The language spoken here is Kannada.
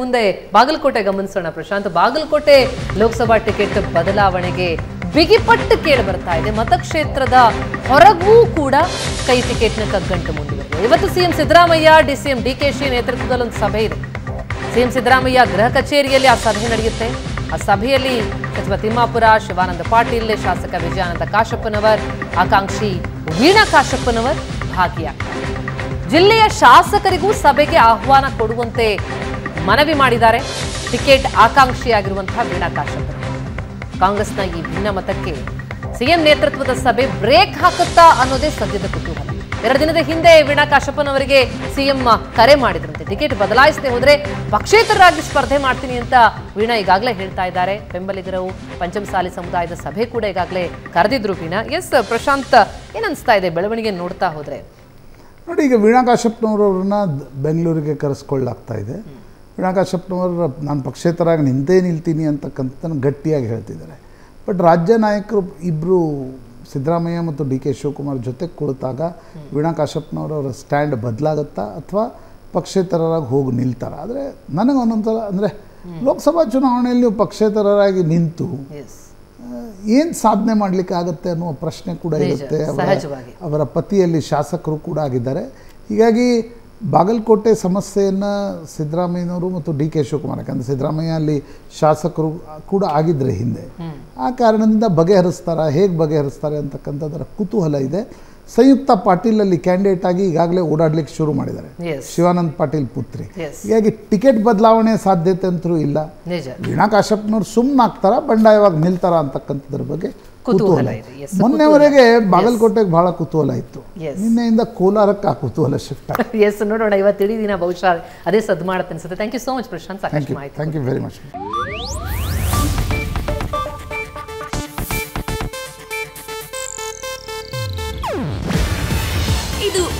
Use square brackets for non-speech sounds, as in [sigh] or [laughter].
ಮುಂದೆ ಬಾಗಲಕೋಟೆ ಗಮನಿಸೋಣ. ಪ್ರಶಾಂತ್, ಬಾಗಲಕೋಟೆ ಲೋಕಸಭಾ ಟಿಕೆಟ್ ಬದಲಾವಣೆಗೆ ಬಿಗಿಪಟ್ಟು ಕೇಳಿ ಬರ್ತಾ ಇದೆ. ಮತಕ್ಷೇತ್ರದ ಹೊರಗೂ ಕೂಡ ಕೈ ಟಿಕೆಟ್ನ ಕಗ್ಗಂಟು ಮುಂದುವರೆದಿದೆ. ಇವತ್ತು ಸಿಎಂ ಸಿದ್ದರಾಮಯ್ಯ, ಡಿಸಿಎಂ ಡಿಕೆಶಿ ನೇತೃತ್ವದಲ್ಲಿ ಒಂದು ಸಭೆ ಇದೆ. ಸಿಎಂ ಸಿದ್ದರಾಮಯ್ಯ ಗೃಹ ಕಚೇರಿಯಲ್ಲಿ ಆ ಸಭೆ ನಡೆಯುತ್ತೆ. ಆ ಸಭೆಯಲ್ಲಿ ಸಚಿವ ತಿಮ್ಮಾಪುರ, ಶಿವಾನಂದ ಪಾಟೀಲ್, ಶಾಸಕ ವಿಜಯಾನಂದ ಕಾಶಪ್ಪನವರ್, ಆಕಾಂಕ್ಷಿ ವೀಣಾ ಕಾಶಪ್ಪನವರ್ ಭಾಗಿಯಾಗ್ತಾರೆ. ಜಿಲ್ಲೆಯ ಶಾಸಕರಿಗೂ ಸಭೆಗೆ ಆಹ್ವಾನ ಕೊಡುವಂತೆ ಮನವಿ ಮಾಡಿದ್ದಾರೆ. ಟಿಕೆಟ್ ಆಕಾಂಕ್ಷಿಯಾಗಿರುವಂತಹ ವೀಣಾ ಕಾಶ್ಯಪ್ ಕಾಂಗ್ರೆಸ್ನ ಈ ಭಿನ್ನಮತಕ್ಕೆ ಸಿಎಂ ನೇತೃತ್ವದ ಸಭೆ ಬ್ರೇಕ್ ಹಾಕುತ್ತಾ ಅನ್ನೋದೇ ಸದ್ಯದ ಕುತೂಹಲ. ಎರಡು ದಿನದ ಹಿಂದೆ ವೀಣಾ ಕಾಶಪ್ಪನವರಿಗೆ ಸಿಎಂ ಕರೆ ಮಾಡಿದ್ರಂತೆ. ಟಿಕೆಟ್ ಬದಲಾಯಿಸದೆ ಹೋದ್ರೆ ಪಕ್ಷೇತರರಾಗಿ ಸ್ಪರ್ಧೆ ಮಾಡ್ತೀನಿ ಅಂತ ವೀಣಾ ಈಗಾಗಲೇ ಹೇಳ್ತಾ ಇದ್ದಾರೆ. ಬೆಂಬಲಿಗರು ಪಂಚಮಸಾಲಿ ಸಮುದಾಯದ ಸಭೆ ಕೂಡ ಈಗಾಗಲೇ ಕರೆದಿದ್ರು ವೀಣಾ. ಎಸ್, ಪ್ರಶಾಂತ್, ಏನನ್ಸ್ತಾ ಇದೆ ಬೆಳವಣಿಗೆ ನೋಡ್ತಾ ಹೋದ್ರೆ? ನೋಡಿ, ಈಗ ವೀಣಾ ಕಾಶಪ್ಪನವ್ರವ್ರನ್ನ ಬೆಂಗಳೂರಿಗೆ ಕರೆಸ್ಕೊಳ್ಳಾಗ್ತಾ ಇದೆ. ವೀಣಾ ಕಾಶಪ್ಪನವರು ನಾನು ಪಕ್ಷೇತರಾಗಿ ನಿಂತೇ ನಿಲ್ತೀನಿ ಅಂತಕ್ಕಂಥದ್ದನ್ನು ಗಟ್ಟಿಯಾಗಿ ಹೇಳ್ತಿದ್ದಾರೆ. ಬಟ್ ರಾಜ್ಯ ನಾಯಕರು ಇಬ್ಬರು ಸಿದ್ದರಾಮಯ್ಯ ಮತ್ತು ಡಿ ಕೆ ಶಿವಕುಮಾರ್ ಜೊತೆ ಕುಳಿತಾಗ ವೀಣಾ ಕಾಶಪ್ಪನವರವರ ಸ್ಟ್ಯಾಂಡ್ ಬದಲಾಗುತ್ತಾ ಅಥವಾ ಪಕ್ಷೇತರರಾಗಿ ಹೋಗಿ ನಿಲ್ತಾರ? ಆದರೆ ನನಗೆ ಒಂದೊಂಥರ ಅಂದರೆ ಲೋಕಸಭಾ ಚುನಾವಣೆಯಲ್ಲಿ ನೀವು ಪಕ್ಷೇತರರಾಗಿ ನಿಂತು ಏನು ಸಾಧನೆ ಮಾಡಲಿಕ್ಕೆ ಆಗುತ್ತೆ ಅನ್ನುವ ಪ್ರಶ್ನೆ ಕೂಡ ಇರುತ್ತೆ. ಅವರ. ಅವರ ಪತಿಯಲ್ಲಿ ಶಾಸಕರು ಕೂಡ ಆಗಿದ್ದಾರೆ. ಹೀಗಾಗಿ ಬಾಗಲಕೋಟೆ ಸಮಸ್ಯೆಯನ್ನು ಸಿದ್ದರಾಮಯ್ಯನವರು ಮತ್ತು ಡಿ ಕೆ ಶಿವಕುಮಾರ್ ಯಾಕಂದರೆ ಸಿದ್ದರಾಮಯ್ಯ ಅಲ್ಲಿ ಶಾಸಕರು ಕೂಡ ಆಗಿದ್ದರೆ ಹಿಂದೆ. ಆ ಕಾರಣದಿಂದ ಬಗೆಹರಿಸ್ತಾರ ಹೇಗೆ ಬಗೆಹರಿಸ್ತಾರೆ ಅಂತಕ್ಕಂಥದ್ದರ ಕುತೂಹಲ ಇದೆ. ಸಂಯುಕ್ತ ಪಾಟೀಲ್ ಅಲ್ಲಿ ಕ್ಯಾಂಡಿಡೇಟ್ ಆಗಿ ಈಗಾಗಲೇ ಓಡಾಡ್ಲಿಕ್ಕೆ ಶುರು ಮಾಡಿದ್ದಾರೆ. ಶಿವಾನಂದ್ ಪಾಟೀಲ್ ಪುತ್ರಿ. ಹೀಗಾಗಿ ಟಿಕೆಟ್ ಬದಲಾವಣೆ ಸಾಧ್ಯತೆ ಅಂತೂ ಇಲ್ಲ. ವೀಣಾ ಕಾಶ್ಯಪ್ನವ್ರು ಸುಮ್ಮನಾಗ್ತಾರ ಬಂಡಾಯವಾಗಿ ನಿಲ್ತಾರ ಅಂತಕ್ಕಂಥದ್ರ ಬಗ್ಗೆ ಕುತೂಹಲ ಮೊನ್ನೆವರೆಗೆ ಬಾಗಲಕೋಟೆಗೆ ಬಹಳ ಕುತೂಹಲ ಇತ್ತು. ನಿನ್ನೆಯಿಂದ ಕೋಲಾರಕ್ಕೆ ಆ ಕುತೂಹಲ ಶಿಫ್ಟ್ ಎಸ್ [laughs] ನೋಡೋಣ ಇವತ್ತು ಇಡೀ ದಿನ ಬಹುಶಃ ಅದೇ ಸದ್ ಮಾಡುತ್ತೆ ಅನ್ಸುತ್ತೆ. Thank you so much Prashant. Thank you very much